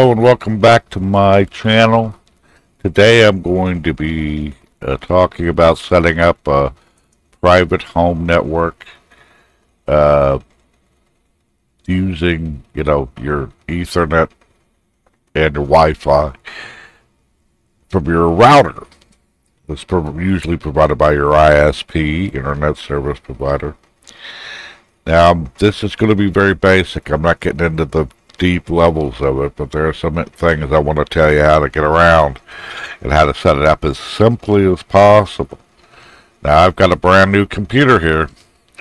Hello and welcome back to my channel. Today I'm going to be uh, talking about setting up a private home network uh, using, you know, your Ethernet and your Wi-Fi from your router. It's usually provided by your ISP, Internet Service Provider. Now, this is going to be very basic. I'm not getting into the deep levels of it, but there are some things I want to tell you how to get around and how to set it up as simply as possible. Now I've got a brand new computer here.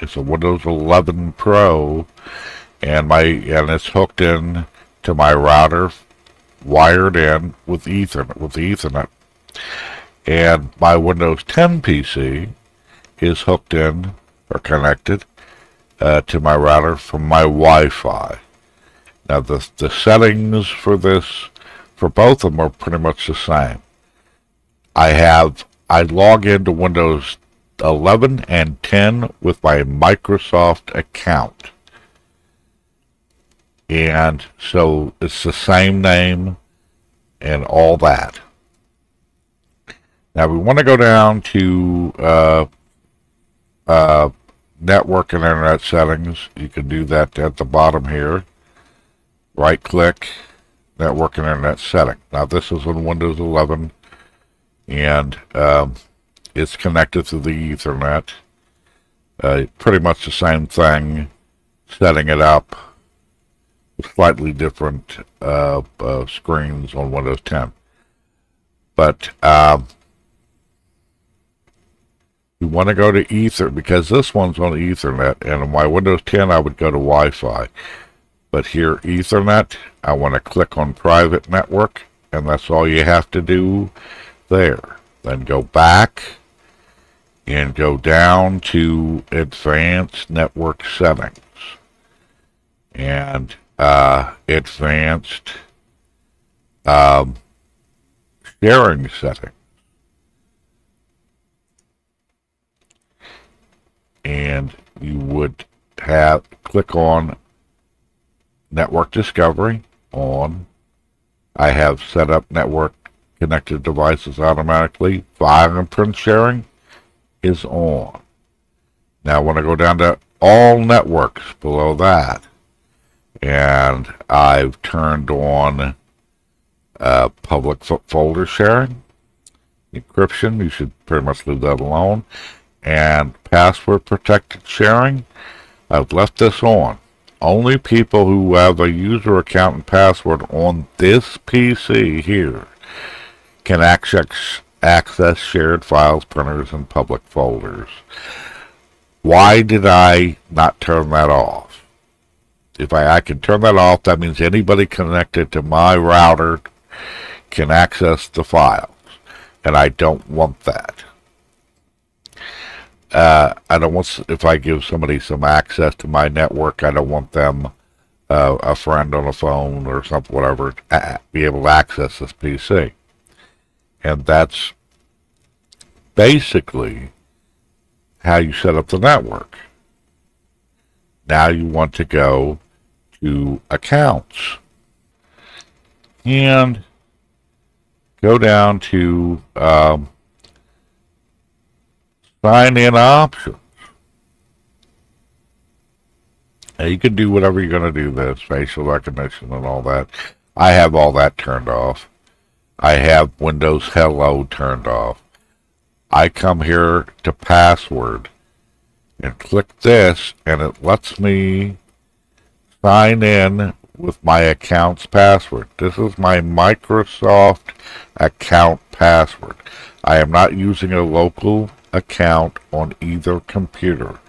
It's a Windows 11 Pro and my and it's hooked in to my router wired in with Ethernet with Ethernet. And my Windows 10 PC is hooked in or connected uh, to my router from my Wi-Fi. Now the, the settings for this, for both of them are pretty much the same. I have, I log into Windows 11 and 10 with my Microsoft account. And so it's the same name and all that. Now we want to go down to uh, uh, network and internet settings. You can do that at the bottom here right click network and internet setting. Now this is on Windows 11 and um, it's connected to the Ethernet. Uh, pretty much the same thing setting it up slightly different uh, uh, screens on Windows 10 but um, you want to go to Ether because this one's on Ethernet and on my Windows 10 I would go to Wi-Fi but here Ethernet, I want to click on private network and that's all you have to do there. Then go back and go down to advanced network settings and uh, advanced um, sharing settings. And you would have click on network discovery on. I have set up network connected devices automatically. File and print sharing is on. Now when I go down to all networks below that. And I've turned on uh, public folder sharing, encryption, you should pretty much leave that alone, and password protected sharing, I've left this on. Only people who have a user account and password on this PC here can access, access shared files, printers, and public folders. Why did I not turn that off? If I, I can turn that off, that means anybody connected to my router can access the files. And I don't want that. Uh, I don't want if I give somebody some access to my network, I don't want them, uh, a friend on a phone or something, whatever, be able to access this PC. And that's basically how you set up the network. Now you want to go to accounts and go down to um, sign in options. Now you can do whatever you're going to do this, facial recognition and all that. I have all that turned off. I have Windows Hello turned off. I come here to password and click this and it lets me sign in with my account's password. This is my Microsoft account password. I am not using a local account on either computer.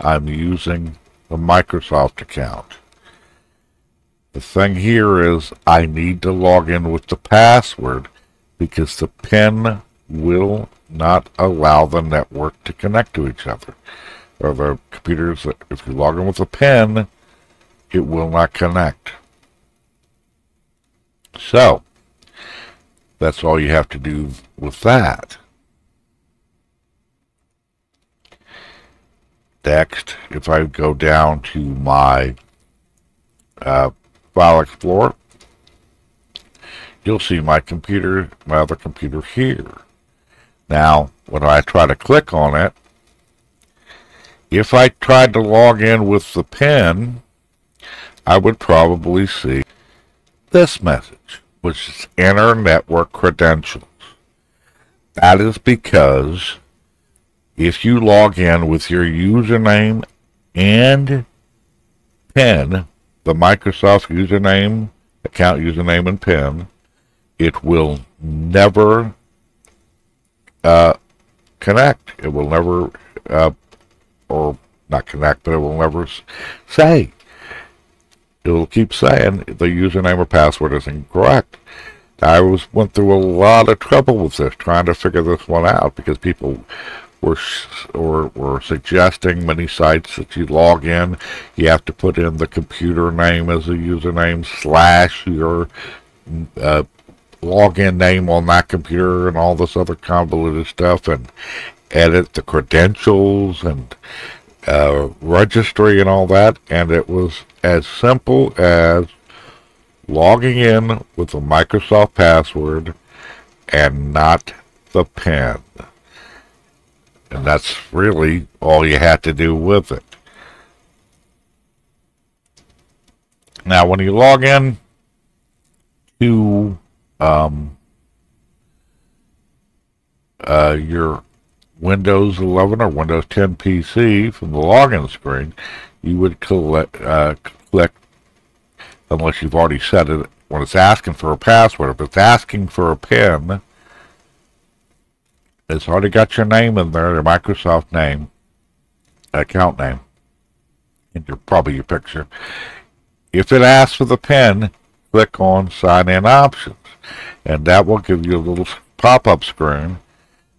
I'm using the Microsoft account. The thing here is I need to log in with the password because the PIN will not allow the network to connect to each other. Or the computers, that if you log in with a PIN, it will not connect. So, that's all you have to do with that. Next, if I go down to my uh, File Explorer, you'll see my computer, my other computer here. Now, when I try to click on it, if I tried to log in with the PIN, I would probably see this message, which is enter network credentials. That is because if you log in with your username and PIN, the Microsoft username, account username and PIN, it will never uh, connect. It will never, uh, or not connect, but it will never say. It will keep saying the username or password is incorrect. I was went through a lot of trouble with this, trying to figure this one out because people were or were suggesting many sites that you log in, you have to put in the computer name as a username slash your uh, login name on that computer and all this other convoluted stuff and edit the credentials and uh, registry and all that. And it was as simple as logging in with a Microsoft password and not the PIN. And that's really all you had to do with it. Now, when you log in to um, uh, your Windows 11 or Windows 10 PC from the login screen, you would collect, uh, click, unless you've already set it, when it's asking for a password. If it's asking for a PIN, it's already got your name in there, your Microsoft name, account name, and your probably your picture. If it asks for the PIN, click on Sign In Options, and that will give you a little pop-up screen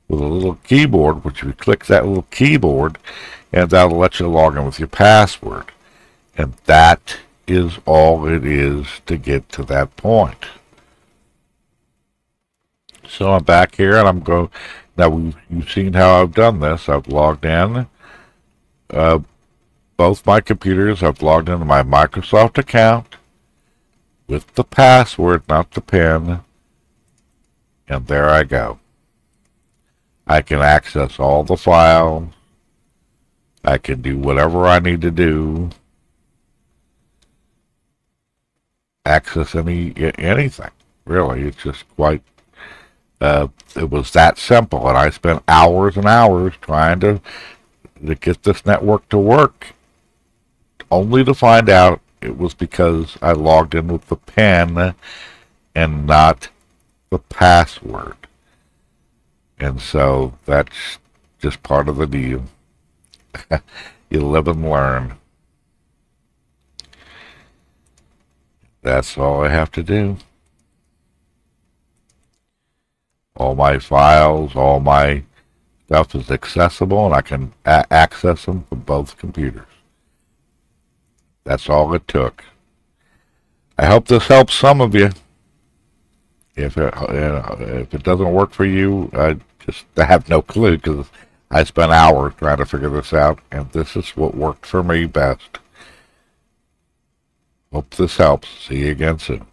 with a little keyboard, which you click that little keyboard, and that'll let you log in with your password. And that is all it is to get to that point. So I'm back here and I'm going, now we've, you've seen how I've done this. I've logged in, uh, both my computers, I've logged into my Microsoft account with the password, not the PIN, and there I go. I can access all the files. I can do whatever I need to do. Access any anything, really. It's just quite, uh, it was that simple. And I spent hours and hours trying to, to get this network to work, only to find out it was because I logged in with the PIN and not the password. And so that's just part of the deal. you live and learn. That's all I have to do. All my files, all my stuff is accessible and I can access them from both computers. That's all it took. I hope this helps some of you. If it, if it doesn't work for you, I just have no clue because I spent hours trying to figure this out, and this is what worked for me best. Hope this helps. See you again soon.